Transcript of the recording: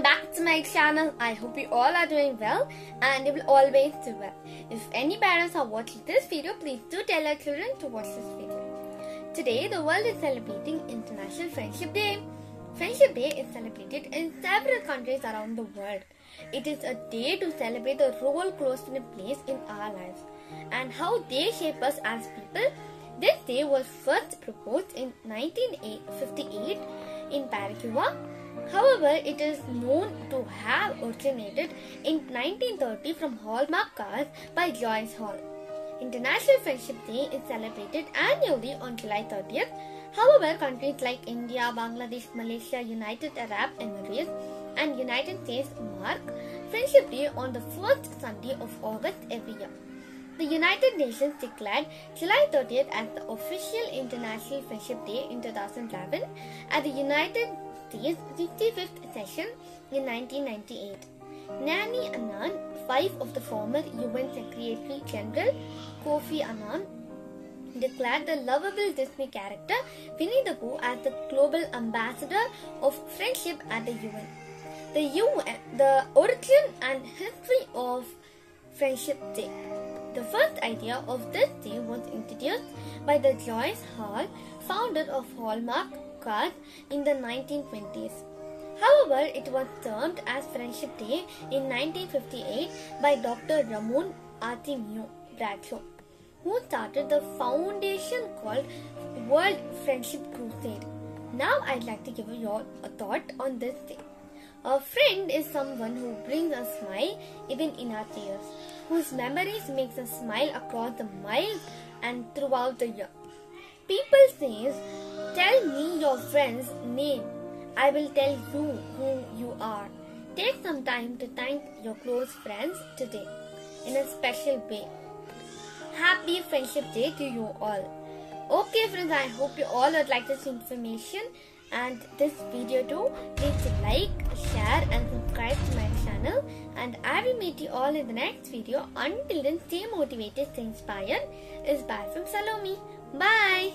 back to my channel. I hope you all are doing well and you will always do well. If any parents are watching this video, please do tell your children to watch this video. Today, the world is celebrating International Friendship Day. Friendship Day is celebrated in several countries around the world. It is a day to celebrate the role close to place in our lives and how they shape us as people. This day was first proposed in 1958 in Paraguay However, it is known to have originated in 1930 from Hallmark cards by Joyce Hall. International Friendship Day is celebrated annually on July 30th. However, countries like India, Bangladesh, Malaysia, United Arab Emirates, and United States mark Friendship Day on the first Sunday of August every year. The United Nations declared July 30th as the official International Friendship Day in 2011 at the United States 65th session in 1998. Nane Annan, wife of the former UN Secretary General Kofi Annan, declared the lovable Disney character Winnie the Pooh as the global ambassador of friendship at the UN. The UN, the origin and history of Friendship Day. The first idea of this day was introduced by the Joyce Hall, founder of Hallmark In the 1920s. However, it was termed as Friendship Day in 1958 by Dr. Ramon Artemio Bracho, who started the foundation called World Friendship Crusade. Now, I'd like to give you your thought on this day. A friend is someone who brings a smile even in our tears, whose memories makes us smile across the miles and throughout the year. People says, tell me your friend's name. I will tell you who you are. Take some time to thank your close friends today in a special way. Happy Friendship Day to you all. Okay friends, I hope you all would like this information and this video too. Please like, share and subscribe to my channel and I will meet you all in the next video. Until then, stay motivated, stay inspired. Is bye from Salomi. Bye.